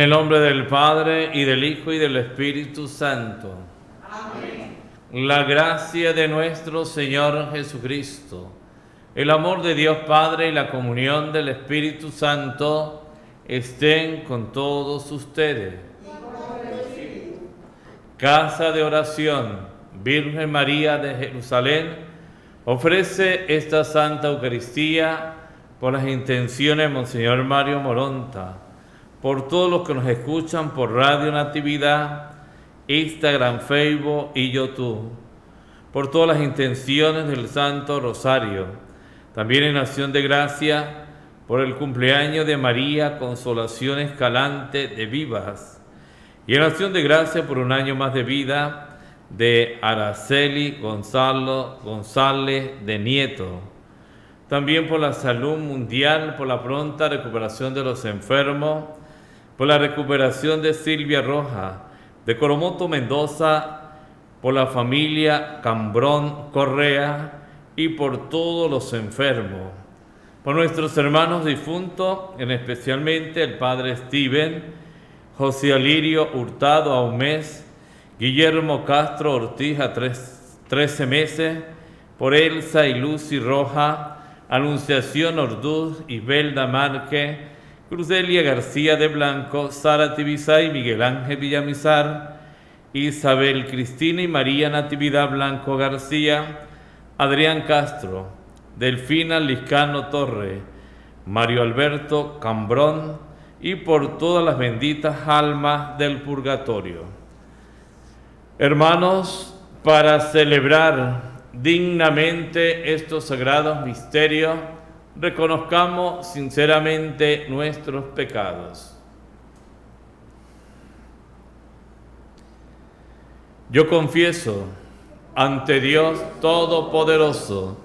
El nombre del Padre y del Hijo y del Espíritu Santo. La gracia de nuestro Señor Jesucristo, el amor de Dios Padre y la comunión del Espíritu Santo estén con todos ustedes. Casa de oración, Virgen María de Jerusalén, ofrece esta Santa Eucaristía por las intenciones de Monseñor Mario Moronta, por todos los que nos escuchan por Radio Natividad, Instagram, Facebook y YouTube, por todas las intenciones del Santo Rosario, también en acción de gracia por el cumpleaños de María Consolación Escalante de Vivas, y en acción de gracia por un año más de vida de Araceli Gonzalo González de Nieto. También por la salud mundial, por la pronta recuperación de los enfermos, por la recuperación de Silvia Roja, de Coromoto Mendoza, por la familia Cambrón Correa y por todos los enfermos. Por nuestros hermanos difuntos, en especialmente el padre Steven, José Alirio Hurtado a un mes, Guillermo Castro Ortiz a tres, 13 meses, por Elsa y Lucy Roja, Anunciación Orduz, Isbelda Márquez, Cruzelia García de Blanco, Sara Tibisay, Miguel Ángel Villamizar, Isabel Cristina y María Natividad Blanco García, Adrián Castro, Delfina Liscano Torre, Mario Alberto Cambrón, y por todas las benditas almas del purgatorio. Hermanos, para celebrar dignamente estos sagrados misterios, reconozcamos sinceramente nuestros pecados. Yo confieso ante Dios Todopoderoso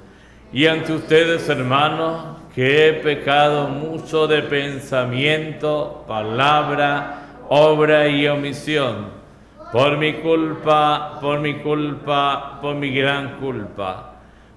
y ante ustedes, hermanos, que he pecado mucho de pensamiento, palabra, obra y omisión. Por mi culpa, por mi culpa, por mi gran culpa.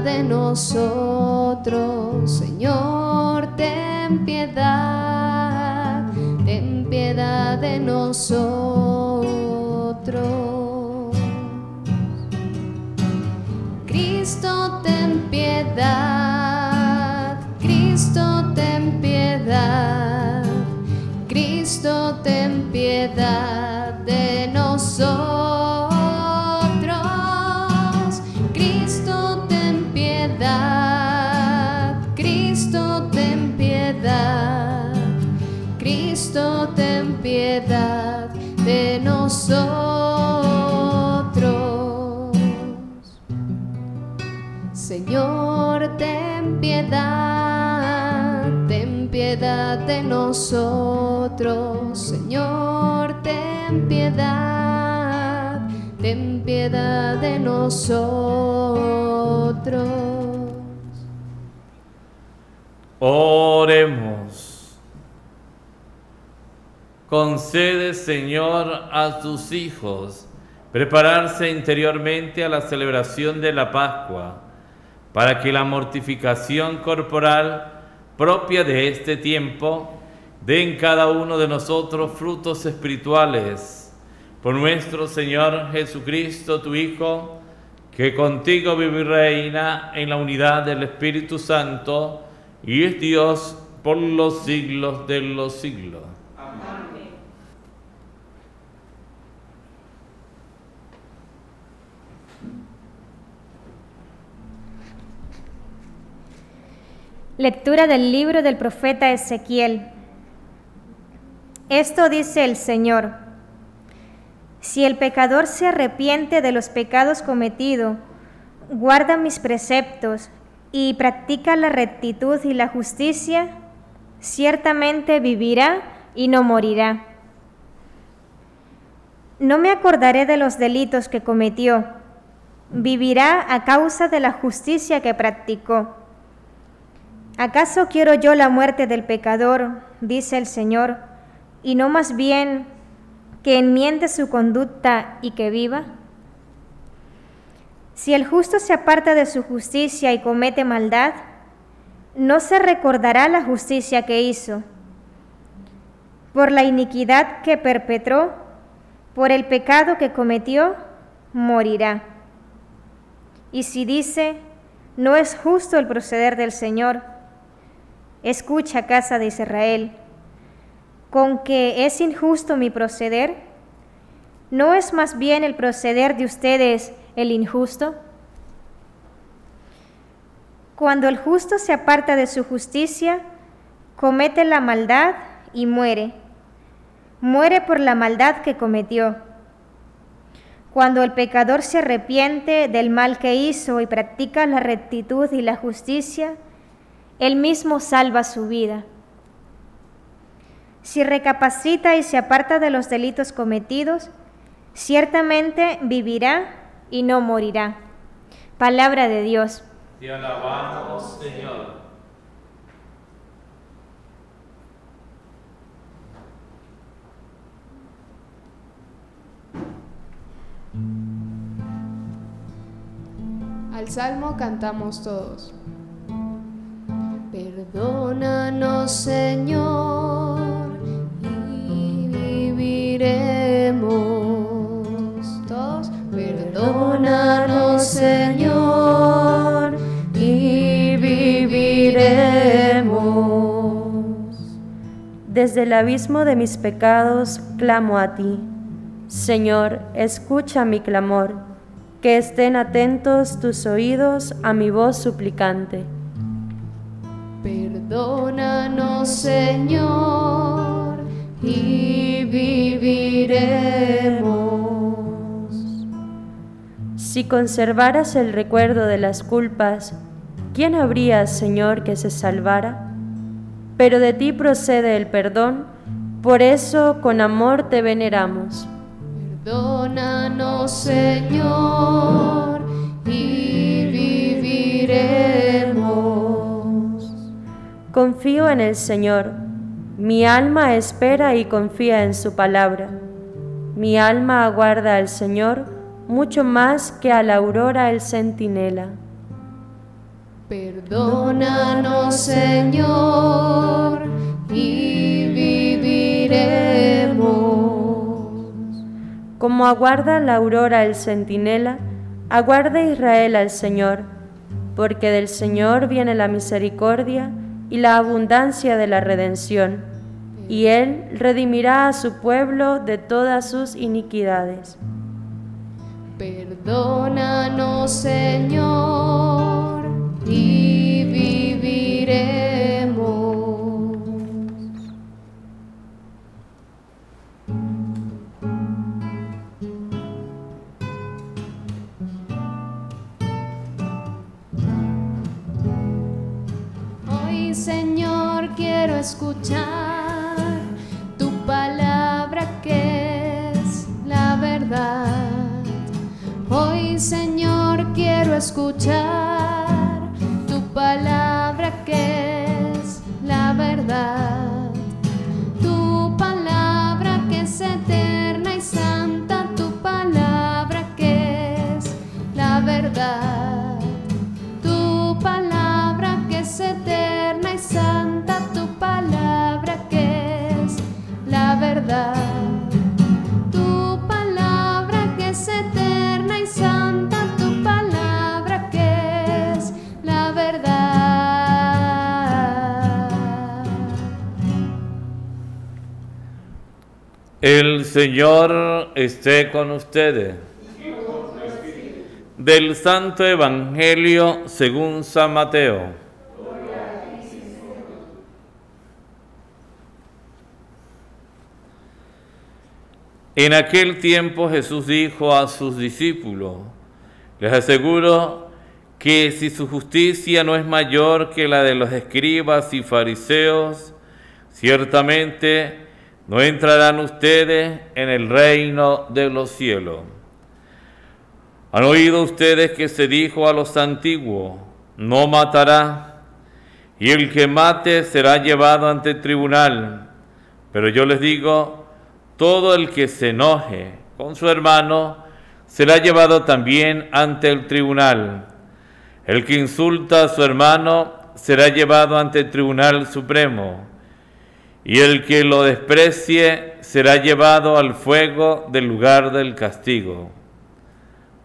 De nosotros, Señor, ten piedad, ten piedad de nosotros. Cristo, ten piedad, Cristo, ten piedad, Cristo, ten piedad de nosotros. De nosotros. Señor, ten piedad, ten piedad de nosotros. Señor, ten piedad, ten piedad de nosotros. Oremos. Concede, Señor, a tus hijos prepararse interiormente a la celebración de la Pascua, para que la mortificación corporal propia de este tiempo dé en cada uno de nosotros frutos espirituales. Por nuestro Señor Jesucristo, tu Hijo, que contigo vive y reina en la unidad del Espíritu Santo, y es Dios por los siglos de los siglos. Lectura del libro del profeta Ezequiel. Esto dice el Señor. Si el pecador se arrepiente de los pecados cometidos, guarda mis preceptos y practica la rectitud y la justicia, ciertamente vivirá y no morirá. No me acordaré de los delitos que cometió, vivirá a causa de la justicia que practicó. ¿Acaso quiero yo la muerte del pecador, dice el Señor, y no más bien que enmiende su conducta y que viva? Si el justo se aparta de su justicia y comete maldad, no se recordará la justicia que hizo. Por la iniquidad que perpetró, por el pecado que cometió, morirá. Y si dice, no es justo el proceder del Señor, Escucha, casa de Israel, con que es injusto mi proceder, ¿no es más bien el proceder de ustedes el injusto? Cuando el justo se aparta de su justicia, comete la maldad y muere. Muere por la maldad que cometió. Cuando el pecador se arrepiente del mal que hizo y practica la rectitud y la justicia, él mismo salva su vida. Si recapacita y se aparta de los delitos cometidos, ciertamente vivirá y no morirá. Palabra de Dios. Te alabamos, Señor. Al salmo cantamos todos. Perdónanos, Señor, y viviremos. Todos. Perdónanos, Señor, y viviremos. Desde el abismo de mis pecados clamo a ti. Señor, escucha mi clamor, que estén atentos tus oídos a mi voz suplicante. Perdónanos, Señor, y viviremos. Si conservaras el recuerdo de las culpas, ¿quién habría, Señor, que se salvara? Pero de ti procede el perdón, por eso con amor te veneramos. Perdónanos, Señor, y Confío en el Señor, mi alma espera y confía en su palabra. Mi alma aguarda al Señor mucho más que a la aurora el centinela. Perdónanos, Señor, y viviremos. Como aguarda la aurora el centinela, aguarda Israel al Señor, porque del Señor viene la misericordia y la abundancia de la redención, y Él redimirá a su pueblo de todas sus iniquidades. Perdónanos, Señor, y viviremos. Quiero escuchar tu palabra que es la verdad. Hoy, Señor, quiero escuchar tu palabra que es la verdad. Tu palabra que es eterna y santa, tu palabra que es la verdad. Tu palabra que es eterna y santa, tu palabra que es la verdad. El Señor esté con ustedes. Del Santo Evangelio según San Mateo. En aquel tiempo Jesús dijo a sus discípulos, les aseguro que si su justicia no es mayor que la de los escribas y fariseos, ciertamente no entrarán ustedes en el reino de los cielos. Han oído ustedes que se dijo a los antiguos, no matará, y el que mate será llevado ante el tribunal. Pero yo les digo, todo el que se enoje con su hermano será llevado también ante el tribunal. El que insulta a su hermano será llevado ante el tribunal supremo. Y el que lo desprecie será llevado al fuego del lugar del castigo.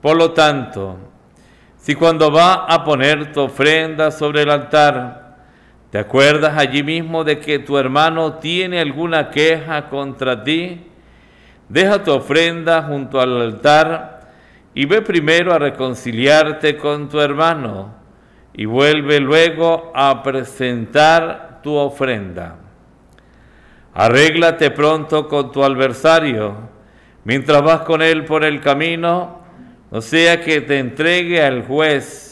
Por lo tanto, si cuando va a poner tu ofrenda sobre el altar, te acuerdas allí mismo de que tu hermano tiene alguna queja contra ti, deja tu ofrenda junto al altar y ve primero a reconciliarte con tu hermano y vuelve luego a presentar tu ofrenda. Arréglate pronto con tu adversario mientras vas con él por el camino, no sea que te entregue al juez,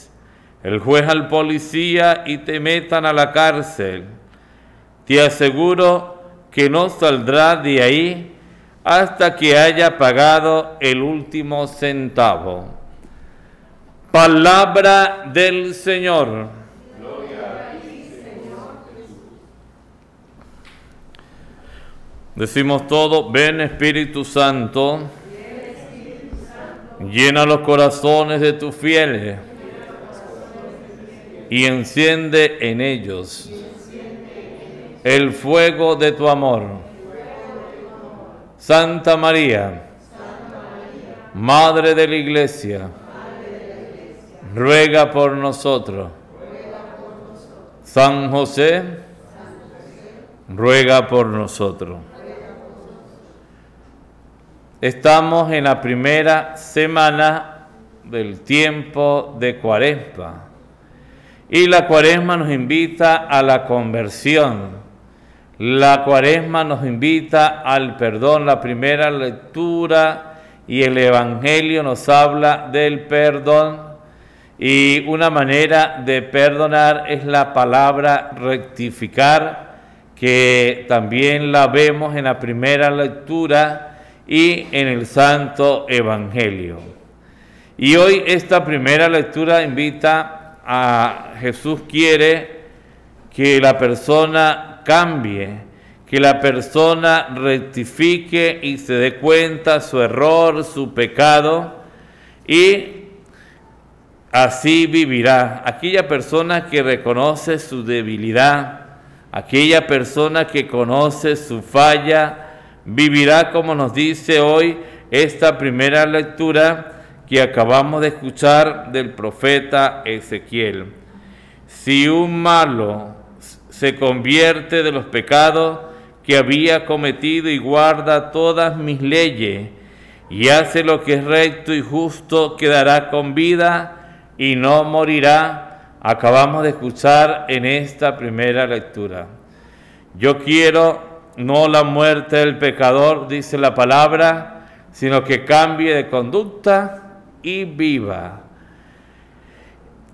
el juez al policía y te metan a la cárcel. Te aseguro que no saldrá de ahí hasta que haya pagado el último centavo. Palabra del Señor. Decimos todo, ven Espíritu Santo, llena los corazones de tus fieles y enciende en ellos el fuego de tu amor. Santa María, Madre de la Iglesia, ruega por nosotros. San José, ruega por nosotros. Estamos en la primera semana del tiempo de Cuaresma. Y la Cuaresma nos invita a la conversión. La Cuaresma nos invita al perdón. La primera lectura y el Evangelio nos habla del perdón. Y una manera de perdonar es la palabra rectificar, que también la vemos en la primera lectura y en el Santo Evangelio. Y hoy esta primera lectura invita a Jesús quiere que la persona cambie, que la persona rectifique y se dé cuenta su error, su pecado y así vivirá. Aquella persona que reconoce su debilidad, aquella persona que conoce su falla, vivirá como nos dice hoy esta primera lectura que acabamos de escuchar del profeta Ezequiel. Si un malo se convierte de los pecados que había cometido y guarda todas mis leyes y hace lo que es recto y justo, quedará con vida y no morirá. Acabamos de escuchar en esta primera lectura. Yo quiero no la muerte del pecador, dice la palabra, sino que cambie de conducta y viva.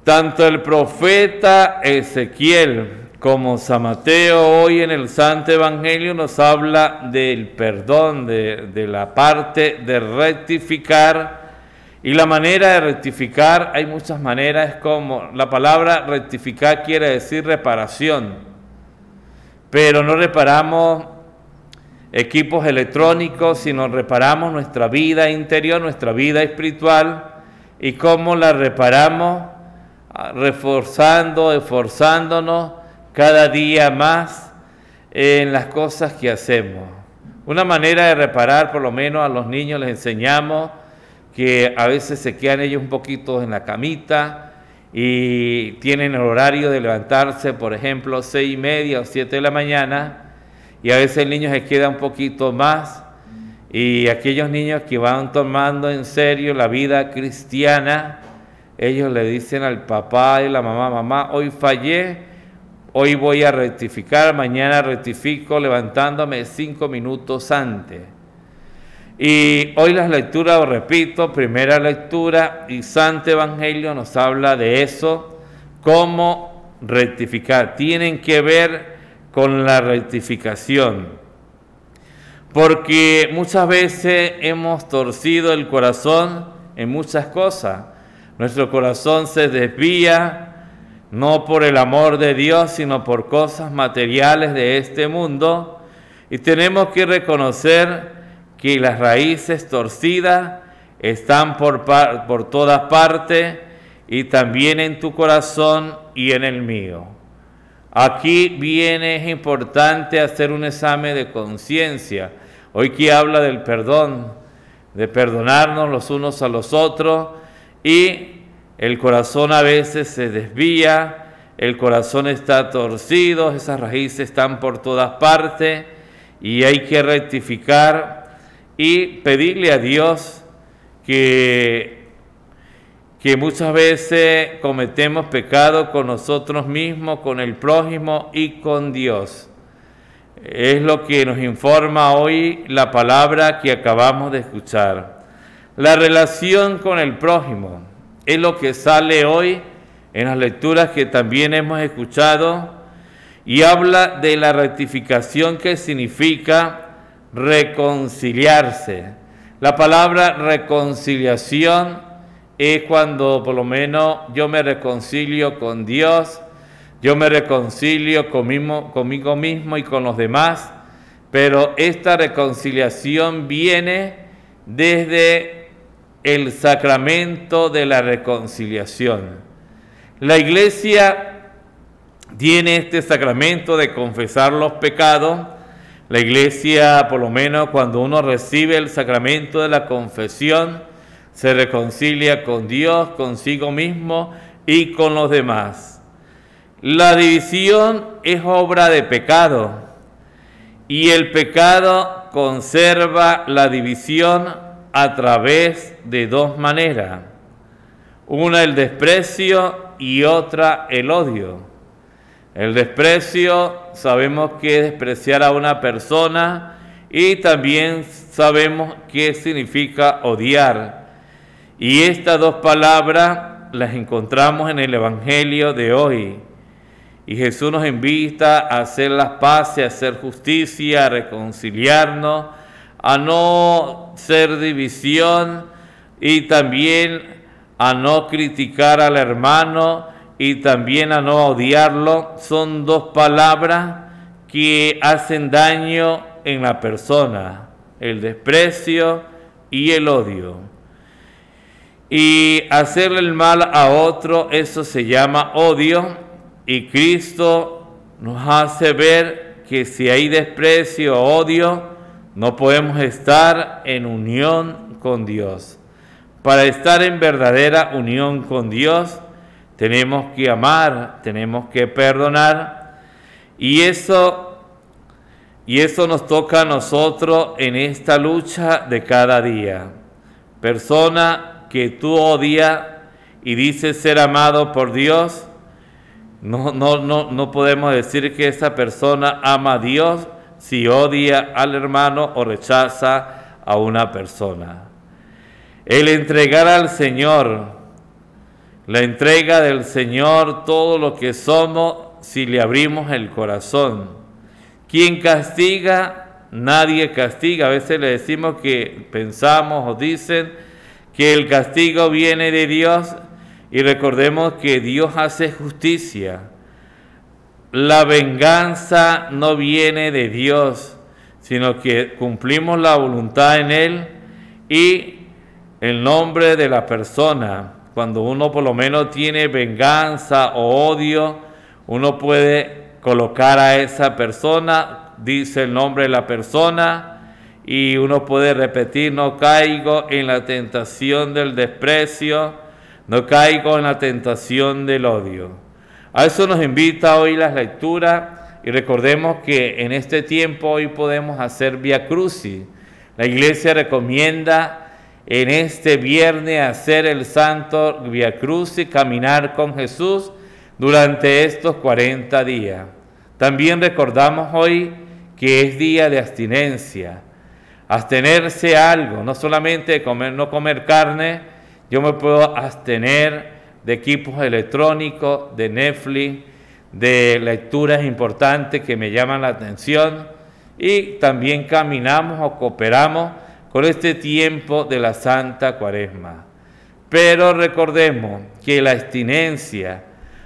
Tanto el profeta Ezequiel como San Mateo hoy en el Santo Evangelio nos habla del perdón, de, de, la parte de rectificar. Y la manera de rectificar, hay muchas maneras, como la palabra rectificar quiere decir reparación, pero no reparamos equipos electrónicos, sino reparamos nuestra vida interior, nuestra vida espiritual, y cómo la reparamos ah, reforzando, esforzándonos cada día más en las cosas que hacemos. Una manera de reparar, por lo menos a los niños les enseñamos que a veces se quedan ellos un poquito en la camita y tienen el horario de levantarse, por ejemplo, seis y media o siete de la mañana, y a veces el niño se queda un poquito más, y aquellos niños que van tomando en serio la vida cristiana, ellos le dicen al papá y la mamá, mamá, hoy fallé, hoy voy a rectificar, mañana rectifico levantándome cinco minutos antes. Y hoy las lecturas, repito, primera lectura y Santo Evangelio nos habla de eso, cómo rectificar. Tienen que ver con la rectificación. Porque muchas veces hemos torcido el corazón en muchas cosas. Nuestro corazón se desvía no por el amor de Dios, sino por cosas materiales de este mundo. Y tenemos que reconocer que las raíces torcidas están por, por todas partes y también en tu corazón y en el mío. Aquí viene, es importante hacer un examen de conciencia. Hoy que habla del perdón, de perdonarnos los unos a los otros y el corazón a veces se desvía, el corazón está torcido, esas raíces están por todas partes y hay que rectificar y pedirle a Dios que, que muchas veces cometemos pecado con nosotros mismos, con el prójimo y con Dios. Es lo que nos informa hoy la palabra que acabamos de escuchar. La relación con el prójimo es lo que sale hoy en las lecturas que también hemos escuchado y habla de la rectificación que significa reconciliarse. La palabra reconciliación es cuando por lo menos yo me reconcilio con Dios, yo me reconcilio conmigo, conmigo mismo y con los demás, pero esta reconciliación viene desde el sacramento de la reconciliación. La iglesia tiene este sacramento de confesar los pecados, la iglesia, por lo menos cuando uno recibe el sacramento de la confesión, se reconcilia con Dios, consigo mismo y con los demás. La división es obra de pecado y el pecado conserva la división a través de dos maneras. Una el desprecio y otra el odio. El desprecio sabemos que es despreciar a una persona y también sabemos qué significa odiar. Y estas dos palabras las encontramos en el Evangelio de hoy. Y Jesús nos invita a hacer las paces, a hacer justicia, a reconciliarnos, a no ser división y también a no criticar al hermano y también a no odiarlo son dos palabras que hacen daño en la persona, el desprecio y el odio. Y hacerle el mal a otro, eso se llama odio. Y Cristo nos hace ver que si hay desprecio o odio, no podemos estar en unión con Dios. Para estar en verdadera unión con Dios, tenemos que amar, tenemos que perdonar. Y eso, y eso nos toca a nosotros en esta lucha de cada día. Persona que tú odias y dices ser amado por Dios, no, no, no, no podemos decir que esa persona ama a Dios si odia al hermano o rechaza a una persona. El entregar al Señor, la entrega del Señor, todo lo que somos, si le abrimos el corazón. Quien castiga, nadie castiga. A veces le decimos que pensamos o dicen, que el castigo viene de Dios y recordemos que Dios hace justicia. La venganza no viene de Dios, sino que cumplimos la voluntad en Él y el nombre de la persona. Cuando uno por lo menos tiene venganza o odio, uno puede colocar a esa persona, dice el nombre de la persona, y uno puede repetir, no caigo en la tentación del desprecio, no caigo en la tentación del odio. A eso nos invita hoy la lectura y recordemos que en este tiempo hoy podemos hacer via crucis. La iglesia recomienda en este viernes hacer el santo via crucis, caminar con Jesús durante estos 40 días. También recordamos hoy que es día de abstinencia abstenerse algo, no solamente comer, no comer carne, yo me puedo abstener de equipos electrónicos, de Netflix, de lecturas importantes que me llaman la atención y también caminamos o cooperamos con este tiempo de la Santa Cuaresma. Pero recordemos que la abstinencia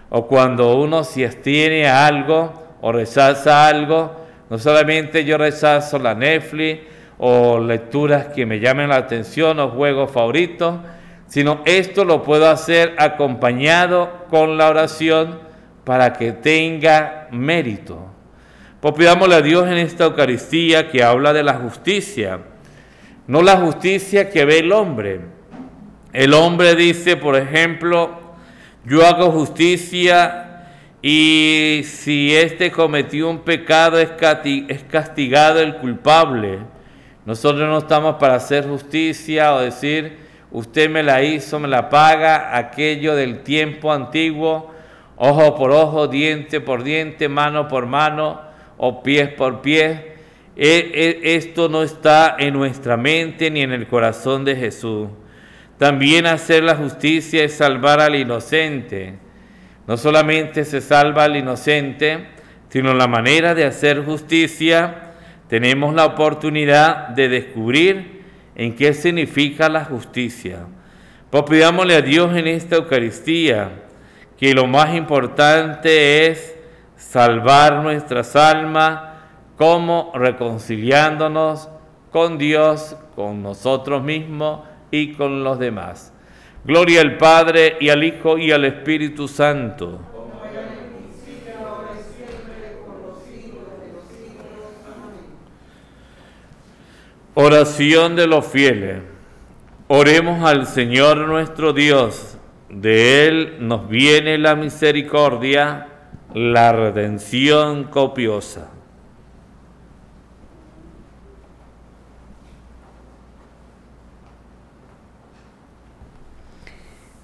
o cuando uno se abstiene a algo o rechaza algo, no solamente yo rechazo la Netflix, o lecturas que me llamen la atención o juegos favoritos, sino esto lo puedo hacer acompañado con la oración para que tenga mérito. Pues pidámosle a Dios en esta Eucaristía que habla de la justicia, no la justicia que ve el hombre. El hombre dice, por ejemplo, yo hago justicia y si éste cometió un pecado es castigado el culpable. Nosotros no estamos para hacer justicia o decir, usted me la hizo, me la paga, aquello del tiempo antiguo, ojo por ojo, diente por diente, mano por mano o pies por pie. E, e, esto no está en nuestra mente ni en el corazón de Jesús. También hacer la justicia es salvar al inocente. No solamente se salva al inocente, sino la manera de hacer justicia tenemos la oportunidad de descubrir en qué significa la justicia. Pues pidámosle a Dios en esta Eucaristía que lo más importante es salvar nuestras almas como reconciliándonos con Dios, con nosotros mismos y con los demás. Gloria al Padre y al Hijo y al Espíritu Santo Oración de los fieles. Oremos al Señor nuestro Dios. De Él nos viene la misericordia, la redención copiosa.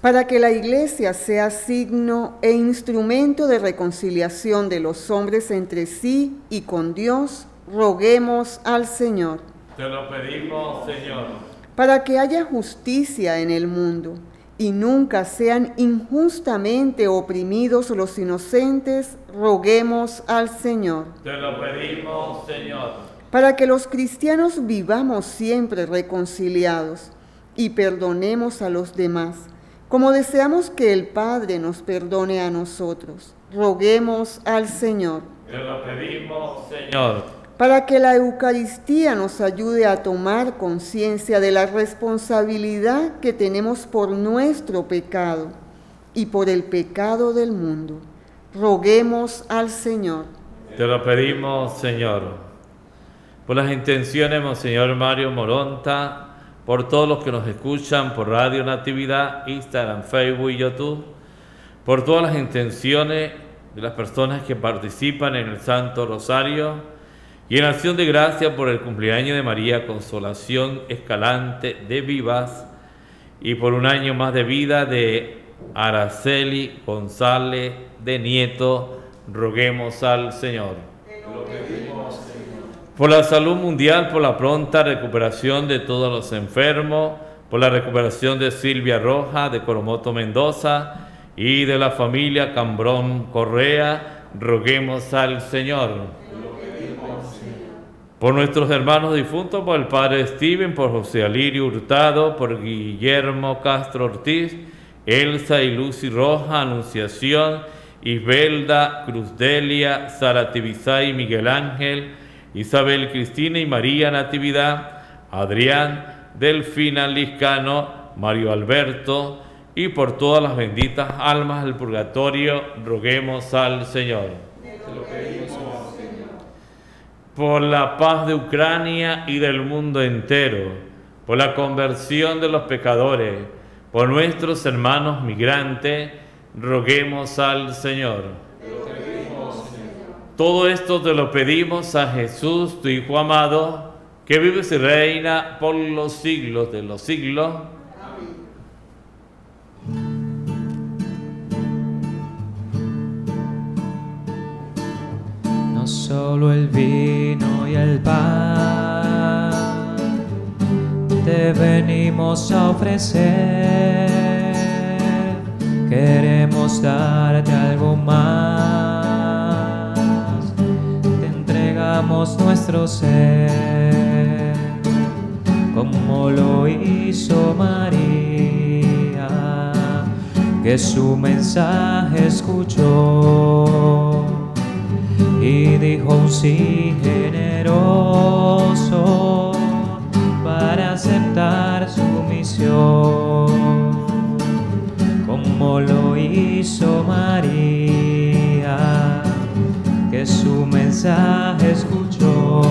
Para que la Iglesia sea signo e instrumento de reconciliación de los hombres entre sí y con Dios, roguemos al Señor. Te lo pedimos, Señor. Para que haya justicia en el mundo y nunca sean injustamente oprimidos los inocentes, roguemos al Señor. Te lo pedimos, Señor. Para que los cristianos vivamos siempre reconciliados y perdonemos a los demás, como deseamos que el Padre nos perdone a nosotros. Roguemos al Señor. Te lo pedimos, Señor para que la Eucaristía nos ayude a tomar conciencia de la responsabilidad que tenemos por nuestro pecado y por el pecado del mundo. Roguemos al Señor. Te lo pedimos, Señor, por las intenciones, Monseñor Mario Moronta, por todos los que nos escuchan por Radio Natividad, Instagram, Facebook y YouTube, por todas las intenciones de las personas que participan en el Santo Rosario, y en acción de gracia por el cumpleaños de María Consolación Escalante de Vivas y por un año más de vida de Araceli González de Nieto, roguemos al Señor. Por la salud mundial, por la pronta recuperación de todos los enfermos, por la recuperación de Silvia Roja, de Coromoto Mendoza y de la familia Cambrón Correa, roguemos al Señor por nuestros hermanos difuntos, por el padre Steven, por José Alirio Hurtado, por Guillermo Castro Ortiz, Elsa y Lucy Roja, Anunciación, Isbelda, Cruzdelia, Sara Tibizay, Miguel Ángel, Isabel Cristina y María Natividad, Adrián, Delfina Liscano, Mario Alberto, y por todas las benditas almas del purgatorio, roguemos al Señor por la paz de Ucrania y del mundo entero, por la conversión de los pecadores, por nuestros hermanos migrantes, roguemos al Señor. Todo esto te lo pedimos a Jesús, tu Hijo amado, que vives y reina por los siglos de los siglos. Solo el vino y el pan te venimos a ofrecer. Queremos darte algo más. Te entregamos nuestro ser, como lo hizo María, que su mensaje escuchó y dijo un sí generoso para aceptar su misión, como lo hizo María, que su mensaje escuchó.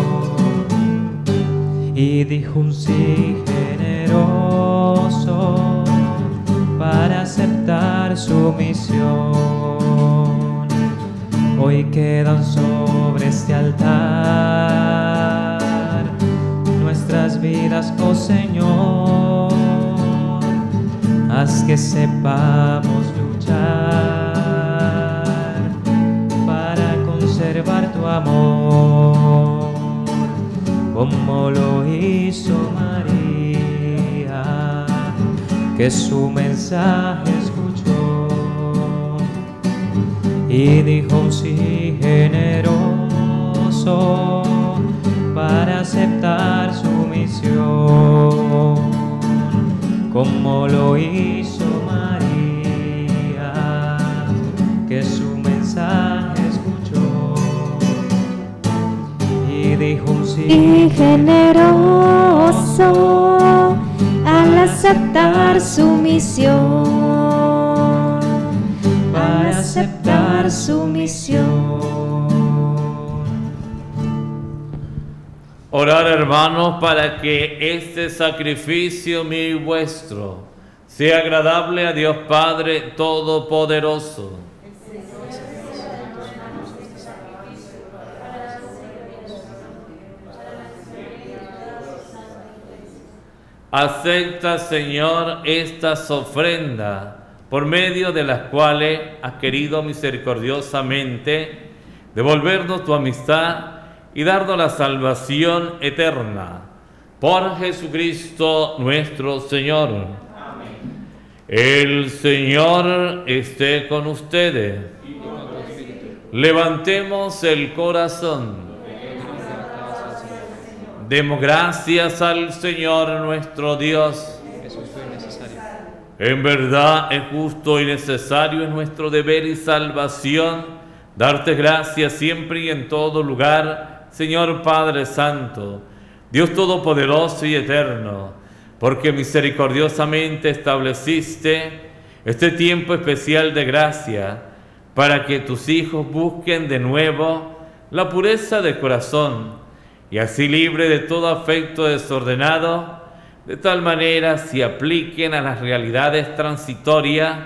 Y dijo un sí que sepamos luchar para conservar tu amor, como lo hizo María, que su mensaje y dijo un sí generoso para aceptar su misión, como lo hizo sí generoso al aceptar su misión para aceptar su misión. Orar hermanos para que este sacrificio mío y vuestro sea agradable a Dios Padre Todopoderoso. Acepta, Señor, estas ofrendas por medio de las cuales has querido misericordiosamente devolvernos tu amistad y darnos la salvación eterna. Por Jesucristo nuestro Señor. Amén. El Señor esté con ustedes. Levantemos el corazón. Demos gracias al Señor nuestro Dios. En verdad es justo y necesario en nuestro deber y salvación darte gracias siempre y en todo lugar, Señor Padre Santo, Dios Todopoderoso y Eterno, porque misericordiosamente estableciste este tiempo especial de gracia para que tus hijos busquen de nuevo la pureza de corazón y así libre de todo afecto desordenado, de tal manera se apliquen a las realidades transitorias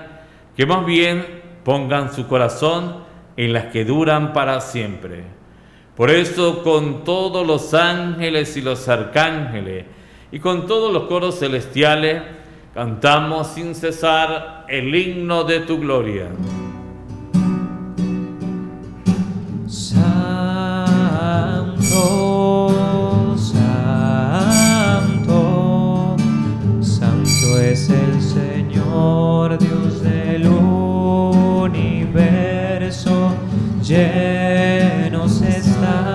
que más bien pongan su corazón en las que duran para siempre. Por eso con todos los ángeles y los arcángeles y con todos los coros celestiales cantamos sin cesar el himno de tu gloria. Llenos están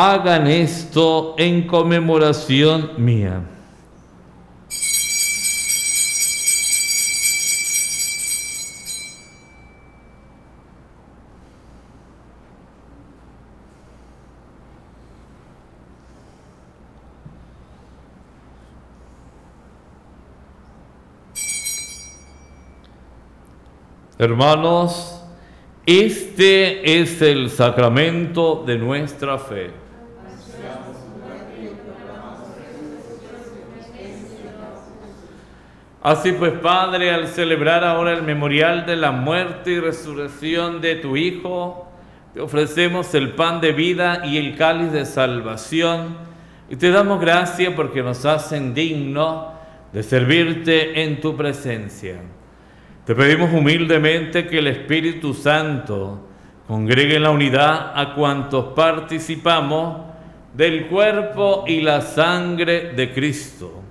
Hagan esto en conmemoración mía. Hermanos, este es el sacramento de nuestra fe. Así pues, Padre, al celebrar ahora el memorial de la muerte y resurrección de tu Hijo, te ofrecemos el pan de vida y el cáliz de salvación y te damos gracias porque nos hacen dignos de servirte en tu presencia. Te pedimos humildemente que el Espíritu Santo, Congregue en la unidad a cuantos participamos del cuerpo y la sangre de Cristo.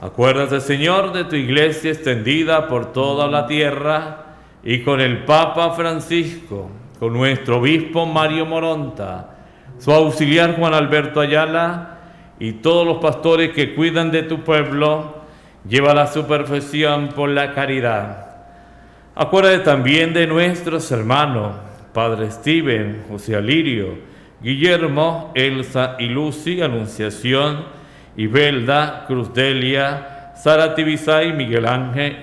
Acuérdate, Señor, de tu iglesia extendida por toda la tierra y con el Papa Francisco, con nuestro obispo Mario Moronta, su auxiliar Juan Alberto Ayala y todos los pastores que cuidan de tu pueblo, lleva a su perfección por la caridad. Acuérdate también de nuestros hermanos Padre Steven, José Alirio, Guillermo, Elsa y Lucy, Anunciación, Ibelda, Cruzdelia, Sara Tibisay, Miguel Ángel,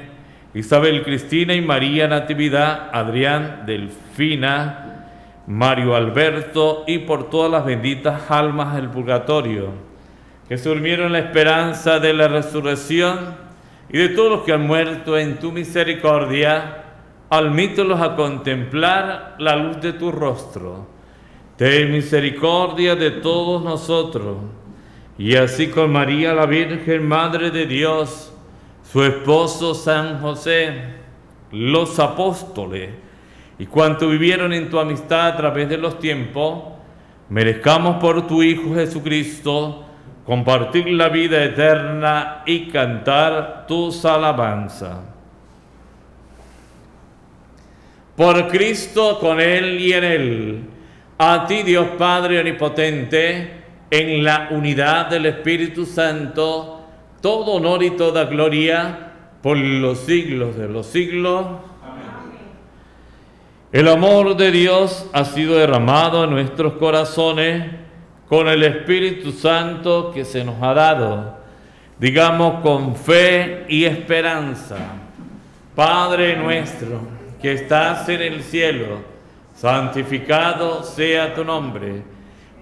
Isabel Cristina y María Natividad, Adrián, Delfina, Mario Alberto y por todas las benditas almas del purgatorio, que se durmieron en la esperanza de la resurrección y de todos los que han muerto en tu misericordia Almítelos a contemplar la luz de tu rostro. Ten misericordia de todos nosotros. Y así con María la Virgen, Madre de Dios, su esposo San José, los apóstoles y cuanto vivieron en tu amistad a través de los tiempos, merezcamos por tu Hijo Jesucristo compartir la vida eterna y cantar tus alabanzas por Cristo, con Él y en Él. A ti, Dios Padre Omnipotente, en la unidad del Espíritu Santo, todo honor y toda gloria por los siglos de los siglos. El amor de Dios ha sido derramado en nuestros corazones con el Espíritu Santo que se nos ha dado. Digamos con fe y esperanza. Padre nuestro que estás en el cielo, santificado sea tu nombre.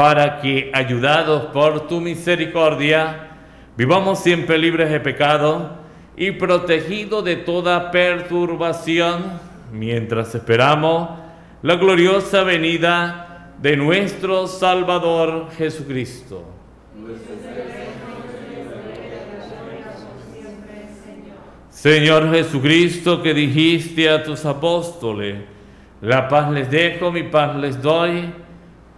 para que, ayudados por tu misericordia, vivamos siempre libres de pecado y protegidos de toda perturbación, mientras esperamos la gloriosa venida de nuestro Salvador Jesucristo. Señor Jesucristo, que dijiste a tus apóstoles, la paz les dejo, mi paz les doy,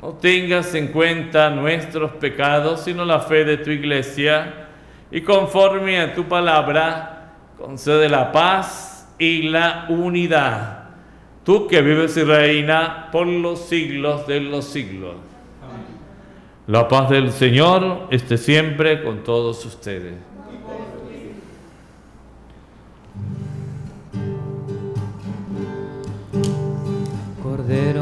no tengas en cuenta nuestros pecados, sino la fe de tu iglesia, y conforme a tu palabra, concede la paz y la unidad. Tú que vives y reina por los siglos de los siglos. La paz del Señor esté siempre con todos ustedes. Cordero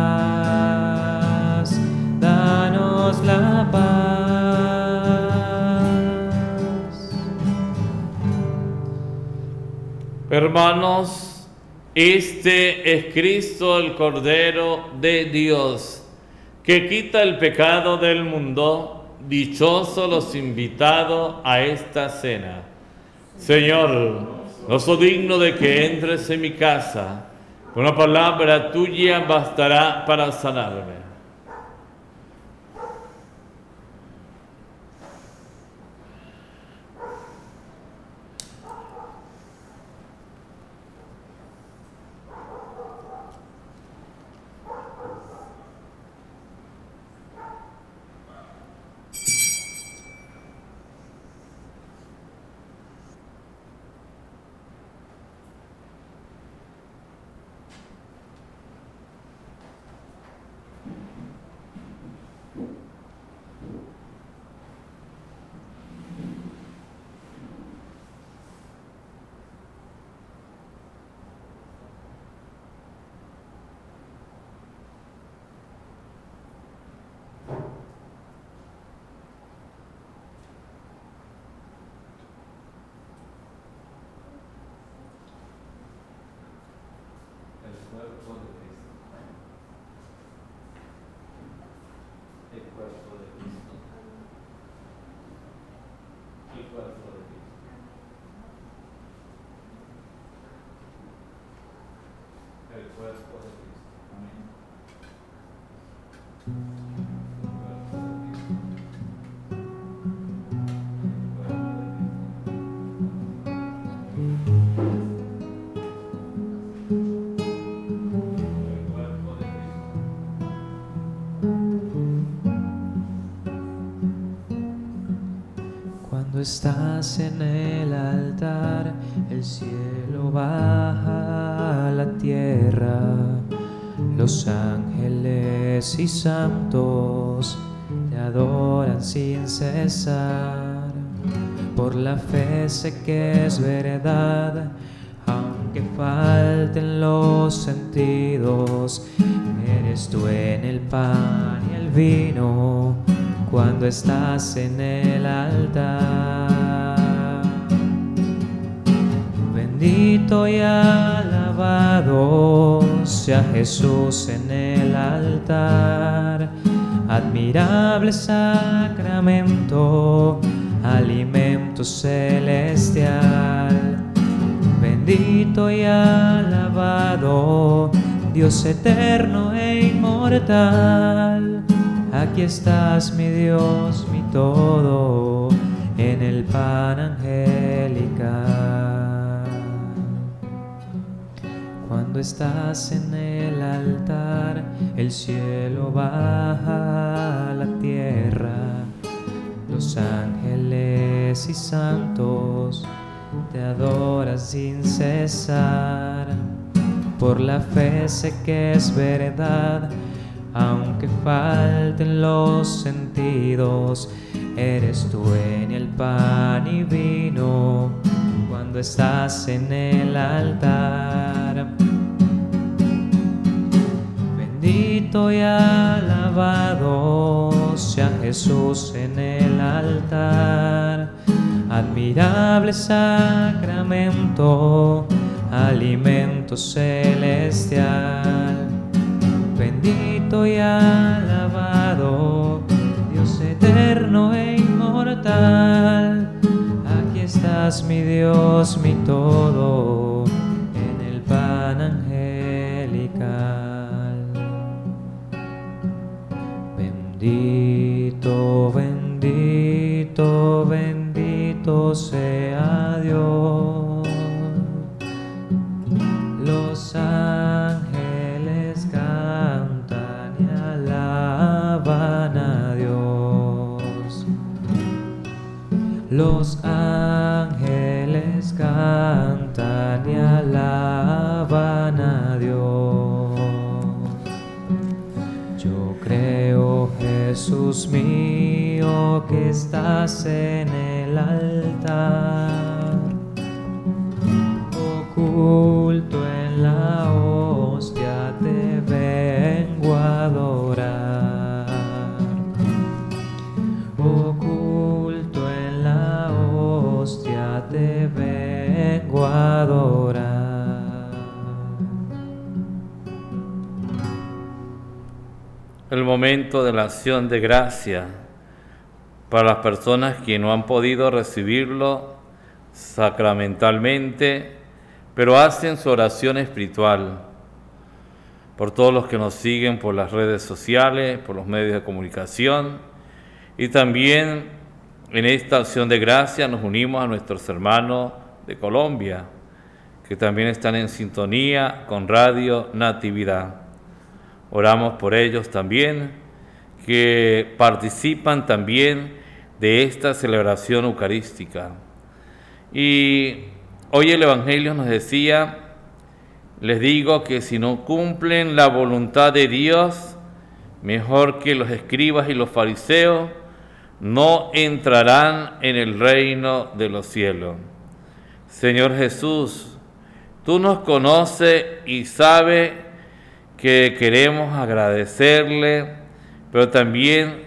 Hermanos, este es Cristo el Cordero de Dios, que quita el pecado del mundo. Dichosos los invitados a esta cena. Señor, no soy digno de que entres en mi casa. Una palabra tuya bastará para sanarme. Estás en el altar, el cielo baja a la tierra. Los ángeles y santos te adoran sin cesar. Por la fe sé que es verdad, aunque falten los sentidos. Eres tú en el pan y el vino cuando estás en el altar. Bendito y alabado sea Jesús en el altar. Admirable sacramento, alimento celestial. Bendito y alabado, Dios eterno e inmortal. Aquí estás, mi Dios, mi todo, en el pan angelical. Cuando estás en el altar, el cielo baja a la tierra. Los ángeles y santos te adoran sin cesar. Por la fe sé que es verdad, aunque falten los sentidos. Eres tú en el pan y vino cuando estás en el altar. Bendito y alabado sea Jesús en el altar. Admirable sacramento, alimento celestial. Bendito y alabado, Dios eterno e inmortal. Aquí estás, mi Dios, mi todo, en el pan angelical. Bendito, bendito, bendito sea Los ángeles cantan y alaban a Dios. Yo creo, Jesús mío, que estás en el altar, oculto en la el momento de la acción de gracia para las personas que no han podido recibirlo sacramentalmente, pero hacen su oración espiritual. Por todos los que nos siguen por las redes sociales, por los medios de comunicación y también en esta acción de gracia nos unimos a nuestros hermanos de Colombia, que también están en sintonía con Radio Natividad. Oramos por ellos también, que participan también de esta celebración eucarística. Y hoy el Evangelio nos decía, les digo que si no cumplen la voluntad de Dios, mejor que los escribas y los fariseos, no entrarán en el reino de los cielos. Señor Jesús, tú nos conoces y sabes que queremos agradecerle, pero también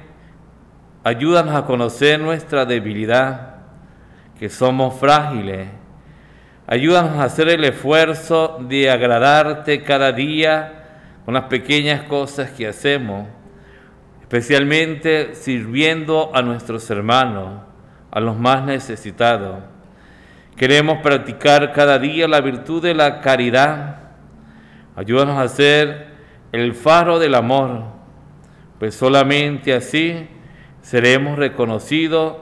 ayúdanos a conocer nuestra debilidad, que somos frágiles. Ayúdanos a hacer el esfuerzo de agradarte cada día con las pequeñas cosas que hacemos, especialmente sirviendo a nuestros hermanos, a los más necesitados. Queremos practicar cada día la virtud de la caridad. Ayúdanos a ser el faro del amor, pues solamente así seremos reconocidos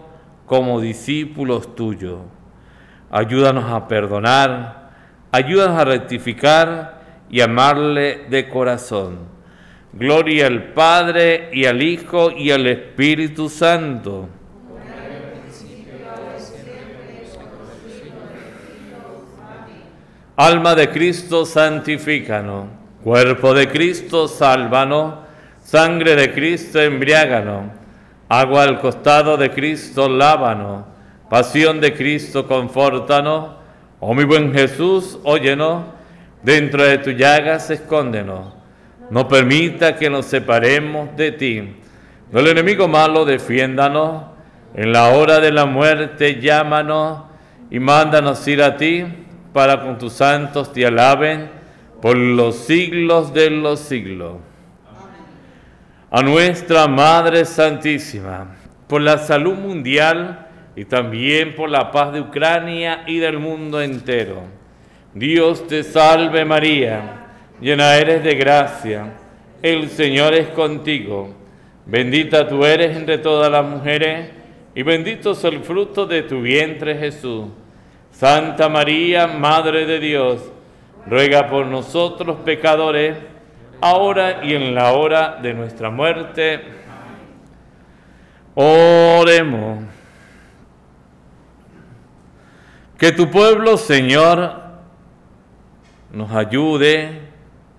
como discípulos tuyos. Ayúdanos a perdonar, ayúdanos a rectificar y amarle de corazón. Gloria al Padre y al Hijo y al Espíritu Santo. Alma de Cristo, santifícanos. Cuerpo de Cristo, sálvanos. Sangre de Cristo, embriáganos. Agua al costado de Cristo, lávanos. Pasión de Cristo, confórtanos. Oh mi buen Jesús, óyenos. Dentro de tu llagas, escóndenos. No permita que nos separemos de ti. No el enemigo malo, defiéndanos. En la hora de la muerte, llámanos y mándanos ir a ti para con tus santos te alaben por los siglos de los siglos. A nuestra Madre Santísima, por la salud mundial y también por la paz de Ucrania y del mundo entero. Dios te salve María, llena eres de gracia, el Señor es contigo. Bendita tú eres entre todas las mujeres y bendito es el fruto de tu vientre Jesús. Santa María, Madre de Dios, ruega por nosotros pecadores, ahora y en la hora de nuestra muerte. Oremos. Que tu pueblo, Señor, nos ayude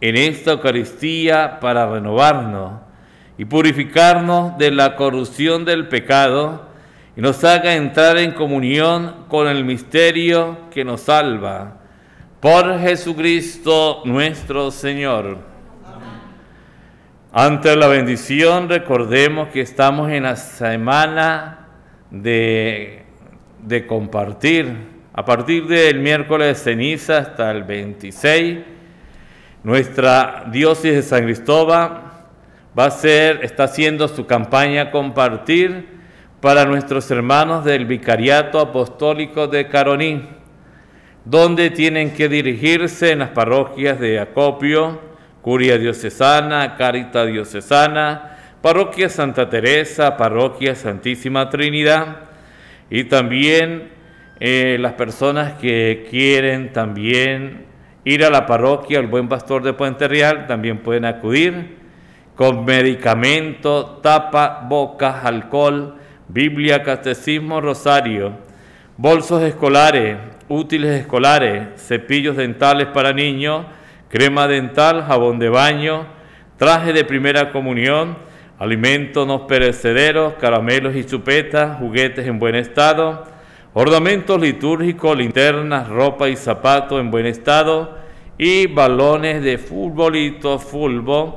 en esta Eucaristía para renovarnos y purificarnos de la corrupción del pecado y nos haga entrar en comunión con el misterio que nos salva. Por Jesucristo nuestro Señor. Ante la bendición recordemos que estamos en la semana de, de compartir. A partir del miércoles de ceniza hasta el 26, nuestra diócesis de San Cristóbal va a ser, está haciendo su campaña compartir para nuestros hermanos del Vicariato Apostólico de Caroní, donde tienen que dirigirse en las parroquias de Acopio, Curia Diocesana, Carita Diocesana, Parroquia Santa Teresa, Parroquia Santísima Trinidad, y también eh, las personas que quieren también ir a la parroquia El Buen Pastor de Puente Real también pueden acudir con medicamento, tapa, bocas, alcohol, Biblia, Catecismo, Rosario, bolsos escolares, útiles escolares, cepillos dentales para niños, crema dental, jabón de baño, traje de primera comunión, alimentos no perecederos, caramelos y chupetas, juguetes en buen estado, ornamentos litúrgicos, linternas, ropa y zapatos en buen estado y balones de futbolito, fútbol,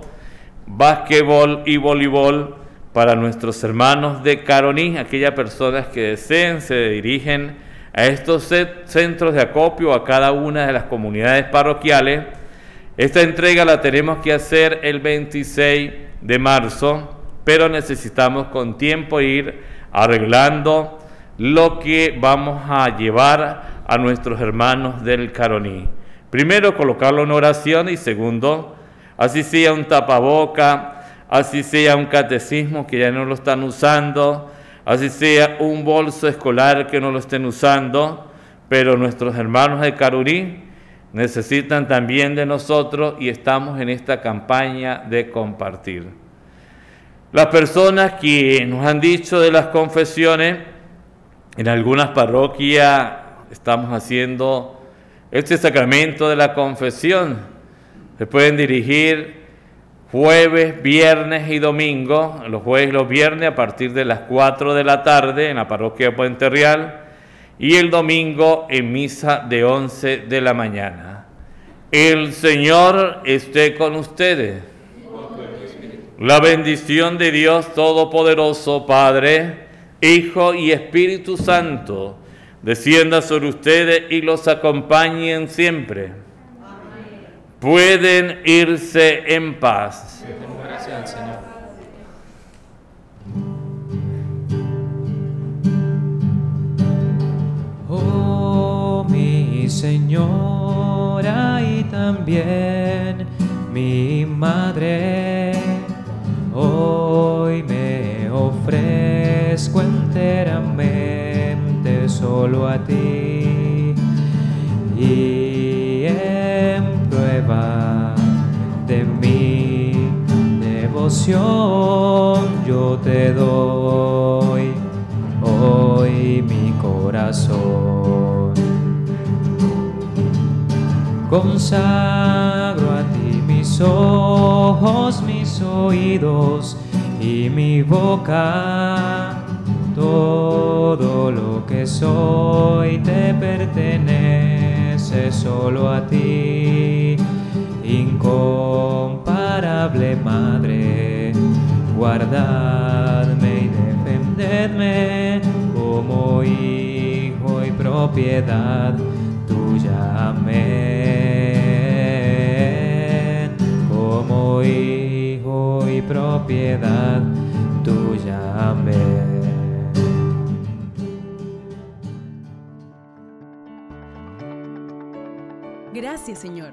básquetbol y voleibol para nuestros hermanos de Caroní, aquellas personas que deseen, se dirigen a estos centros de acopio, a cada una de las comunidades parroquiales. Esta entrega la tenemos que hacer el 26 de marzo, pero necesitamos con tiempo ir arreglando lo que vamos a llevar a nuestros hermanos del Caroní. Primero, colocarlo en oración y segundo, así sea un tapaboca, así sea un catecismo que ya no lo están usando, así sea un bolso escolar que no lo estén usando, pero nuestros hermanos de Carurí necesitan también de nosotros y estamos en esta campaña de compartir. Las personas que nos han dicho de las confesiones, en algunas parroquias estamos haciendo este sacramento de la confesión. Se pueden dirigir jueves, viernes y domingo, los jueves y los viernes a partir de las 4 de la tarde en la parroquia Puente Real y el domingo en misa de 11 de la mañana. El Señor esté con ustedes. La bendición de Dios Todopoderoso, Padre, Hijo y Espíritu Santo, descienda sobre ustedes y los acompañen siempre pueden irse en paz. Gracias Señor. Oh, mi Señora y también mi Madre, hoy me ofrezco enteramente solo a ti. Devoción yo te doy hoy mi corazón. Consagro a ti mis ojos, mis oídos y mi boca. Todo lo que soy te pertenece solo a ti. Madre, guardadme y defendedme como hijo y propiedad tuya. Amén. Como hijo y propiedad tuya. Amén. Gracias Señor,